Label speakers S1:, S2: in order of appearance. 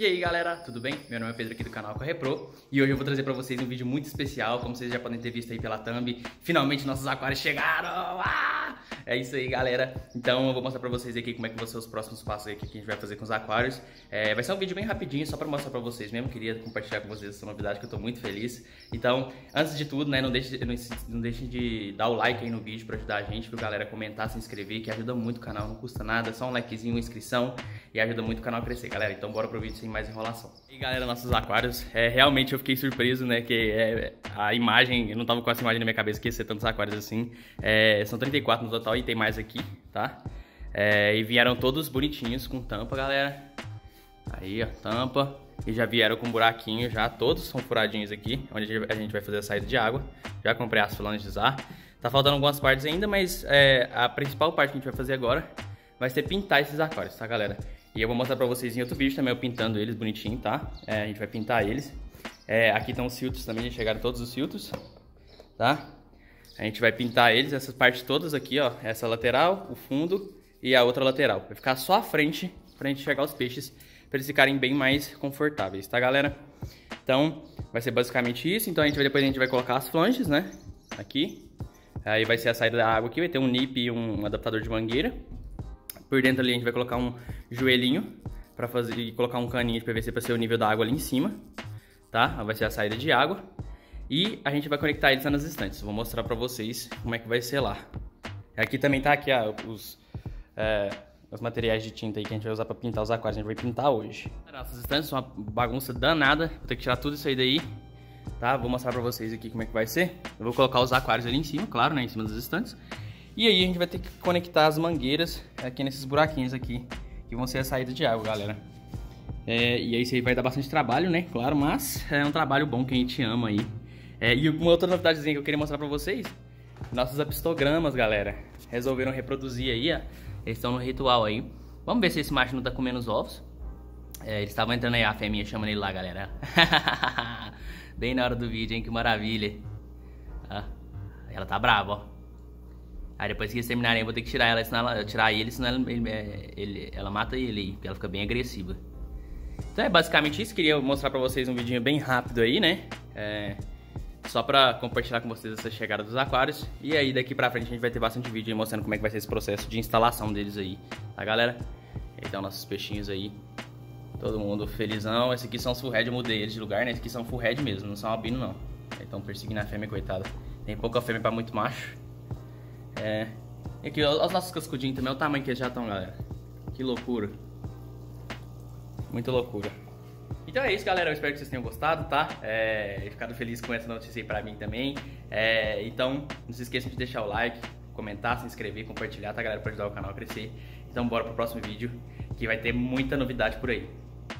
S1: E aí galera, tudo bem? Meu nome é Pedro aqui do canal Corre Pro e hoje eu vou trazer pra vocês um vídeo muito especial, como vocês já podem ter visto aí pela thumb. Finalmente nossos aquários chegaram! Ah! É isso aí galera, então eu vou mostrar pra vocês aqui como é que vão ser os próximos passos aqui que a gente vai fazer com os aquários. É, vai ser um vídeo bem rapidinho, só pra mostrar pra vocês mesmo, queria compartilhar com vocês essa novidade que eu tô muito feliz. Então, antes de tudo, né, não deixe, não deixe de dar o like aí no vídeo pra ajudar a gente, viu galera, comentar, se inscrever, que ajuda muito o canal, não custa nada, só um likezinho, uma inscrição e ajuda muito o canal a crescer, galera. Então bora pro vídeo sem mais enrolação. E galera, nossos aquários, é, realmente eu fiquei surpreso, né, que é, a imagem, eu não tava com essa imagem na minha cabeça que ia ser tantos aquários assim. É, são 34 no total e tem mais aqui, tá? É, e vieram todos bonitinhos com tampa, galera. Aí, ó, tampa. E já vieram com buraquinho já, todos são furadinhos aqui, onde a gente vai fazer a saída de água. Já comprei as flanges lá. Tá faltando algumas partes ainda, mas é, a principal parte que a gente vai fazer agora vai ser pintar esses aquários, tá, galera? E eu vou mostrar pra vocês em outro vídeo também, eu pintando eles bonitinho, tá? É, a gente vai pintar eles. É, aqui estão os filtros também, já chegaram todos os filtros, tá? A gente vai pintar eles, essas partes todas aqui, ó. Essa lateral, o fundo e a outra lateral. Vai ficar só a frente pra gente enxergar os peixes, pra eles ficarem bem mais confortáveis, tá, galera? Então, vai ser basicamente isso. Então, a gente vai, depois a gente vai colocar as flanges, né? Aqui. Aí vai ser a saída da água aqui, vai ter um nip e um adaptador de mangueira. Por dentro ali a gente vai colocar um joelhinho para fazer e colocar um caninho de PVC para ser o nível da água ali em cima, tá? Vai ser a saída de água. E a gente vai conectar eles nas estantes. Vou mostrar para vocês como é que vai ser lá. Aqui também tá aqui ó, os, é, os materiais de tinta aí que a gente vai usar para pintar os aquários. A gente vai pintar hoje. Nossas estantes são uma bagunça danada. Vou ter que tirar tudo isso aí daí, tá? Vou mostrar para vocês aqui como é que vai ser. Eu vou colocar os aquários ali em cima, claro, né? Em cima das estantes. E aí a gente vai ter que conectar as mangueiras aqui nesses buraquinhos aqui, que vão ser a saída de água, galera. É, e aí isso aí vai dar bastante trabalho, né? Claro, mas é um trabalho bom que a gente ama aí. É, e uma outra novidadezinha que eu queria mostrar pra vocês, nossos apistogramas, galera. Resolveram reproduzir aí, ó. Eles estão no ritual aí. Vamos ver se esse macho não tá comendo os ovos. É, eles estavam entrando aí, a fêmea chamando ele lá, galera. Bem na hora do vídeo, hein? Que maravilha. Ah, ela tá brava, ó. Aí depois que eles terminarem eu vou ter que tirar ela, senão ela tirar ele, senão ela, ele, é, ele, ela mata ele, porque ela fica bem agressiva. Então é basicamente isso, queria mostrar pra vocês um vídeo bem rápido aí, né? É, só pra compartilhar com vocês essa chegada dos aquários. E aí daqui pra frente a gente vai ter bastante vídeo mostrando como é que vai ser esse processo de instalação deles aí, tá galera? Então nossos peixinhos aí, todo mundo felizão. Esses aqui são full head, eu mudei eles de lugar, né? Esses aqui são full head mesmo, não são albino não. Estão perseguindo a fêmea, coitada. Tem pouca fêmea pra muito macho. É. E aqui, os nossos cascudinhos também, o tamanho que eles já estão, galera. Que loucura. Muita loucura. Então é isso, galera. Eu espero que vocês tenham gostado, tá? É, ficado feliz com essa notícia aí pra mim também. É, então, não se esqueçam de deixar o like, comentar, se inscrever, compartilhar, tá, galera? Pra ajudar o canal a crescer. Então, bora pro próximo vídeo, que vai ter muita novidade por aí.